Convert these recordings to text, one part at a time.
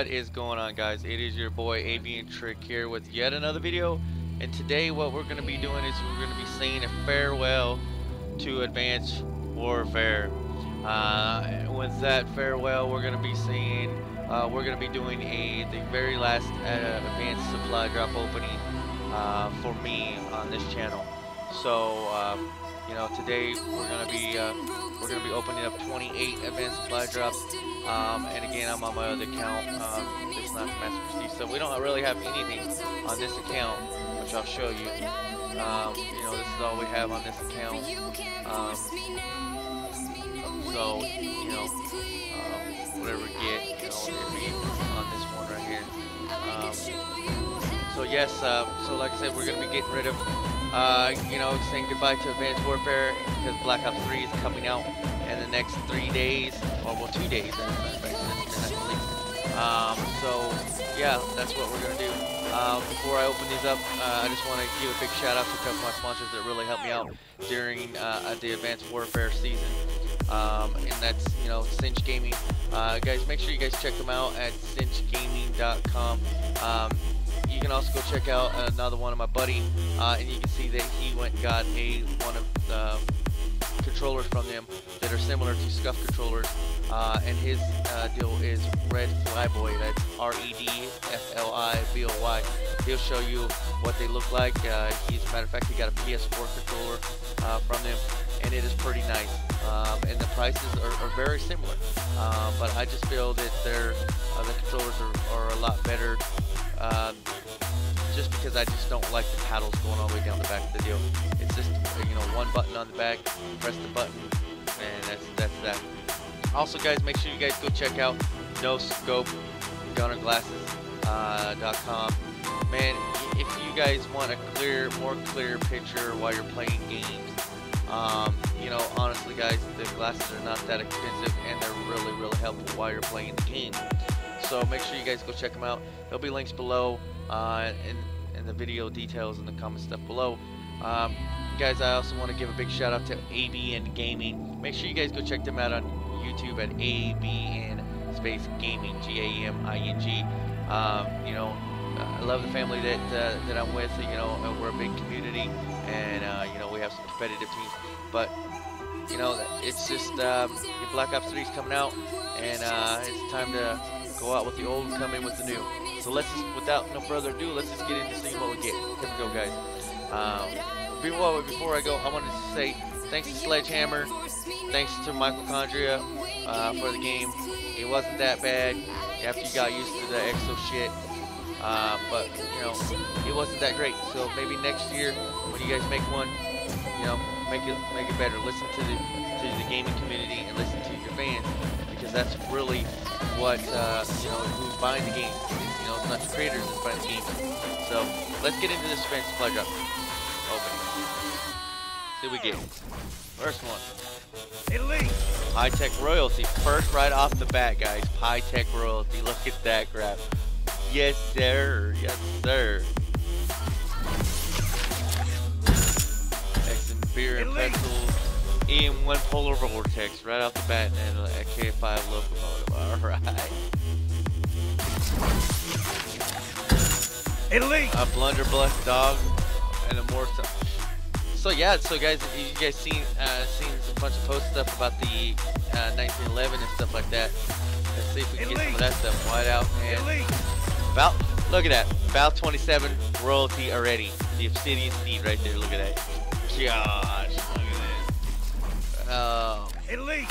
What is going on guys? It is your boy ABn Trick here with yet another video and today what we're going to be doing is we're going to be saying a farewell to Advanced Warfare. Uh, with that farewell we're going to be saying uh, we're going to be doing a the very last uh, Advanced Supply Drop opening uh, for me on this channel. So um, you know today we're to be uh, we're to be opening up 28 Advanced Supply Drops um, and again, I'm on my other account. Um, it's not Master Prestige, so we don't really have anything on this account, which I'll show you. Um, you know, this is all we have on this account. Um, so, you know, um, whatever we get, you know, on this one right here. Um, so yes, uh, so like I said, we're to be getting rid of, uh, you know, saying goodbye to Advanced Warfare because Black Ops 3 is coming out in the next three days, or well, two days. Um, so yeah, that's what we're gonna do. Uh, before I open these up, uh, I just want to give a big shout out to a couple of my sponsors that really helped me out during uh, the Advanced Warfare season. Um, and that's you know Cinch Gaming. Uh, guys, make sure you guys check them out at cinchgaming.com. Um, you can also go check out another one of my buddy, uh, and you can see that he went got a one of the controllers from them that are similar to Scuf controllers. Uh, and his uh, deal is Red Flyboy. That's R-E-D-F-L-I-B-O-Y. He'll show you what they look like. Uh, he's, matter of fact, he got a PS4 controller uh, from them, and it is pretty nice. Um, and the prices are, are very similar. Um, but I just feel that their uh, the controllers are, are, a lot better. Um, just because I just don't like the paddles going all the way down the back of the deal. It's just, you know, one button on the back, press the button, and that's, that's that. Also, guys, make sure you guys go check out No Scope. Uh, Man, if you guys want a clear, more clear picture while you're playing games, um, you know, honestly, guys, the glasses are not that expensive, and they're really, really helpful while you're playing the game. So make sure you guys go check them out. There'll be links below uh, in, in the video details in the comment stuff below. Um, guys, I also want to give a big shout out to ABN Gaming. Make sure you guys go check them out on YouTube at ABN Space Gaming, G-A-M-I-N-G. Um, you know, I love the family that uh, that I'm with. You know, we're a big community, and uh, you know we have some competitive teams. But you know, it's just um, Black Ops 3 is coming out, and uh, it's time to go out with the old and come in with the new. So let's just, without no further ado, let's just get into seeing what we get. Here we go, guys. Um, before, before I go, I wanted to say thanks to Sledgehammer, thanks to Michael Condrey uh, for the game. It wasn't that bad after you got used to the EXO shit. Uh, but, you know, it wasn't that great. So maybe next year, when you guys make one, you know, make it make it better. Listen to the to the gaming community and listen to your fans because that's really what uh, you know who's buying the game. You know, it's not the creators that's buying the game. So let's get into this fancy supply drop opening. See what we get. First one. Elite. High Tech Royalty. First right off the bat, guys. High Tech Royalty. Look at that crap. Yes, sir. Yes, sir. X and beer and pretzels. EM1 Polar Vortex right off the bat and a K5 locomotive. Alright. Elite. A blunderbuss dog and a more so yeah, so guys, you guys seen uh, seen a bunch of post stuff about the uh, 1911 and stuff like that. Let's see if we can get some of that stuff. White out and about look at that, about 27 royalty already. The Obsidian Steed right there. Look at that. Gosh, look at that. Oh. Elite.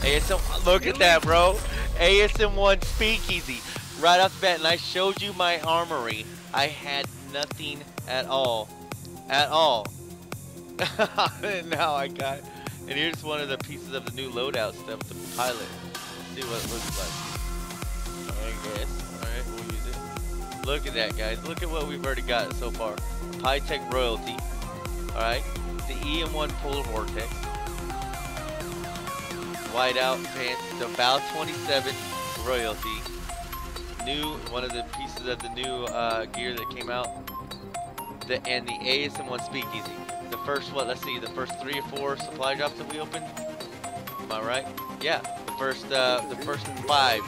ASM, look at that, bro. ASM1 Speakeasy. Right off the bat, and I showed you my armory. I had nothing at all. At all. And now I got And here's one of the pieces of the new loadout stuff, the pilot. Let's see what it looks like. I guess. Alright, we'll use it. Look at that, guys. Look at what we've already got so far. High Tech Royalty. Alright. The EM1 Polar Vortex. Whiteout pants. The Bal 27 Royalty. New, one of the pieces of the new uh, gear that came out. The, and the ASM1 Speakeasy the first, what, let's see, the first three or four supply drops that we opened. Am I right? Yeah, the first, uh, the first five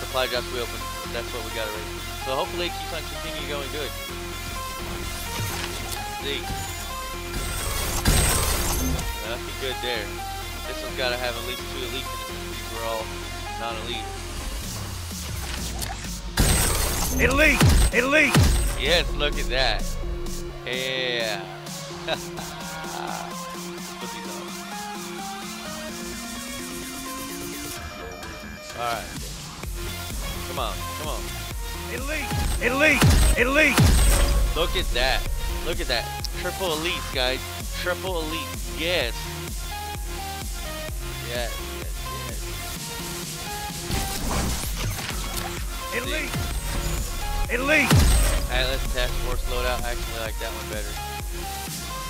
supply drops we opened. That's what we got already. So hopefully it keeps on continuing going good. See? Nothing good there. One's got to have at least two elites in it. These were all non-elite. Elite! Elite! Yes, look at that. Yeah. Put these on. Alright. Come on, come on. Elite! Elite! Elite! Look at that. Look at that. Triple elite, guys. Triple elite. Yes. Yes, yes, yes. Elite! Elite! Alright, let's task force loadout. I actually like that one better.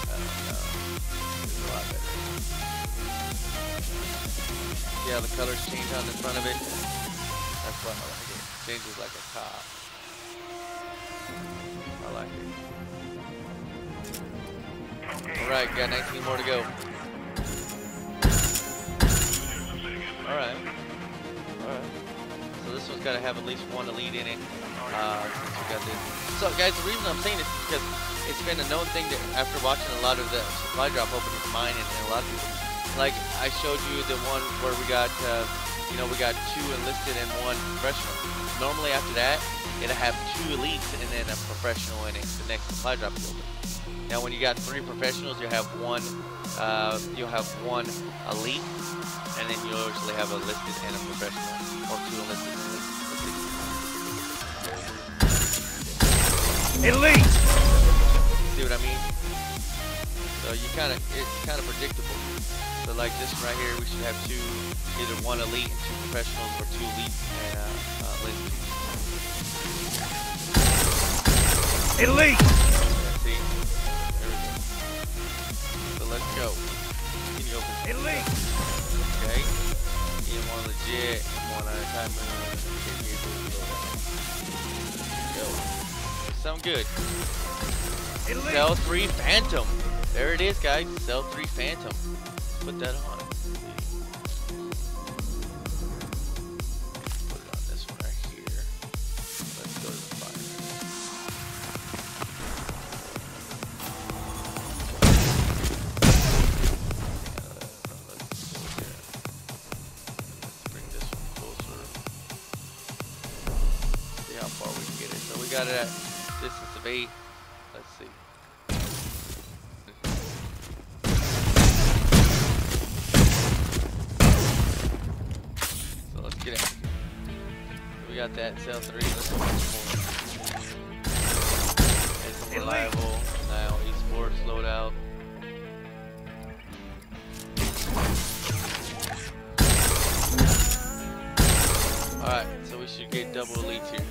Uh, I don't. It's a lot better. See how the colors change on the front of it? That's what I like it. Changes like a cop. I like it. Alright, got 19 more to go. One's got to have at least one elite in it. Uh. So guys, the reason I'm saying this is because it's been a known thing that after watching a lot of the supply drop openings mine and, and a lot of people, like I showed you the one where we got, uh, you know, we got two enlisted and one professional. Normally after that, it'll have two elites and then a professional in it. The next supply drop open. Now when you got three professionals, you'll have one, uh, you'll have one elite, and then you'll usually have a listed and a professional, or two enlisted Elite! See what I mean? So you kind of, it's kind of predictable. So like this one right here, we should have two, either one elite and two professionals, or two elite and uh, uh. Elite! Yeah, see? There we go. So let's go. Continue open. Elite! Okay. Get one legit, and one at a time. Sound good. Cell 3 Phantom. There it is, guys. Cell 3 Phantom. Let's put that on. Got that cell three. Let's much more. It's reliable. Now esports loadout. Alright, so we should get double elites here.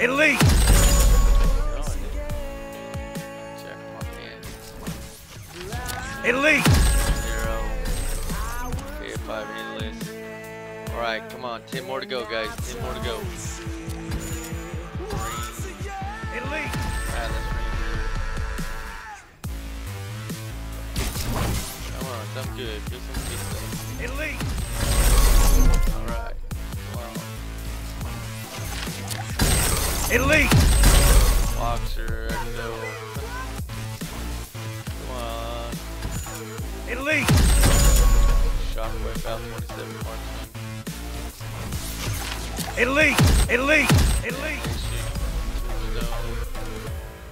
Elite! Check my pants. Elite! Come on. Ten more to go, guys. Ten more to go. Elite! Come on, something good. Some good stuff. Elite! Alright. Come Elite! Boxer. Come on. Elite! Shockwave, Bal 27 marksman. Elite! Elite! Elite! Nation, Tombstone.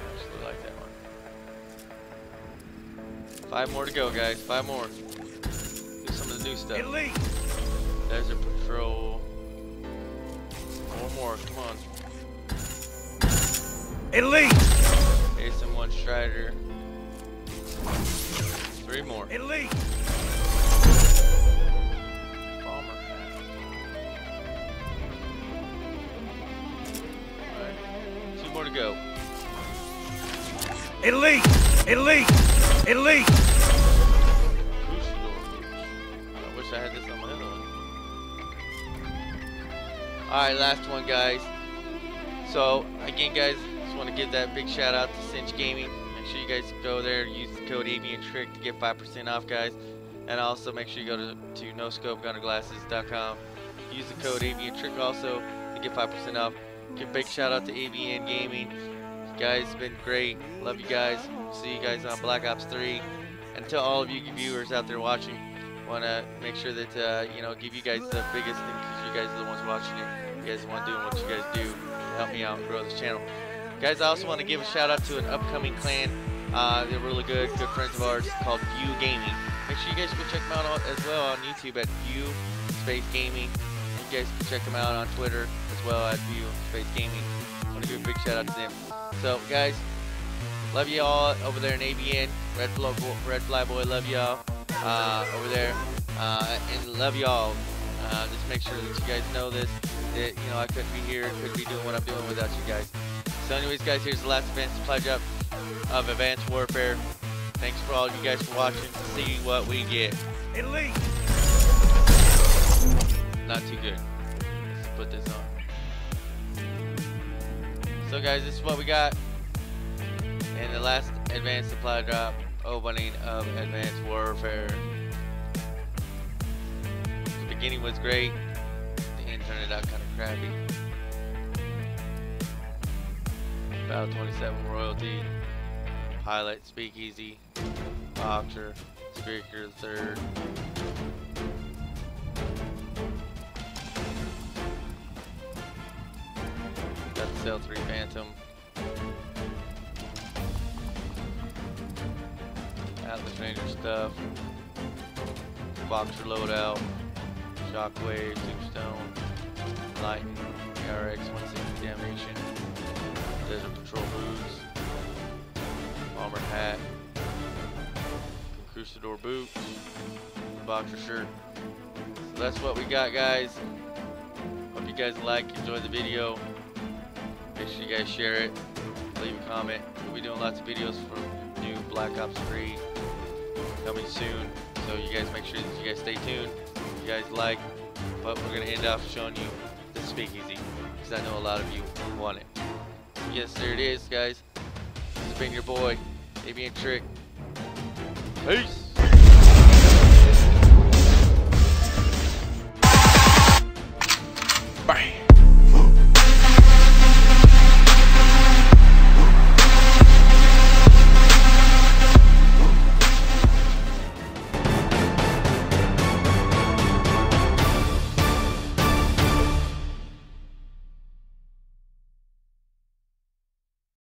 Actually like that one. Five more to go, guys. Five more. Do some of the new stuff. Elite! Desert Patrol. Four more. Come on. Elite! Jason One Strider. Three more. Elite! Two more to go. Elite! Elite! Elite! Crucible. I wish I had this on my other one. Alright, last one, guys. So, again, guys, just want to give that big shout out to Cinch Gaming. Make sure you guys go there, use the code ABn Trick to get 5% off, guys. And also make sure you go to, to noscopegunnerglasses.com. Use the code ABn Trick also to get 5% off. Give big shout out to ABn Gaming. You guys been great. Love you guys. See you guys on Black Ops 3. And to all of you viewers out there watching, want to make sure that, uh, you know, give you guys the biggest thing because you guys are the ones watching it. You guys want to do what you guys do to help me out and grow this channel. Guys, I also want to give a shout out to an upcoming clan. Uh, they're really good, good friends of ours called View Gaming. Make sure you guys go check them out as well on YouTube at View Space Gaming. Guys can check them out on Twitter as well as View Space Gaming. I want to give a big shout out to them. So, guys, love you all over there in ABn. Red, Flo Redfliboy, love y'all uh, over there. Uh, and love y'all. Uh, just make sure that you guys know this. That, you know, I couldn't be here, couldn't be doing what I'm doing without you guys. So anyways, guys, here's the last advanced supply drop of Advanced Warfare. Thanks for all you guys for watching. See what we get. Elite not too good. Let's put this on. So guys, this is what we got. And the last advanced supply drop opening of Advanced Warfare. The beginning was great. The end turned out kind of crappy. Battle 27 Royalty. Pilot Speakeasy. Boxer. Speaker 3rd. Cell 3 Phantom. Atlas Ranger stuff. Boxer loadout. Shockwave, Tombstone, Lightning, ARX 160 Damnation. Desert Patrol boots, bomber hat, Conquistador boots, boxer shirt. So that's what we got, guys. Hope you guys like, enjoy the video. Make sure you guys share it, leave a comment. We'll be doing lots of videos for new Black Ops 3 coming soon. So you guys make sure that you guys stay tuned. You guys like, but we're gonna end off showing you the speakeasy because I know a lot of you want it. Yes, there it is, guys. This has been your boy, ABn Trick. Peace.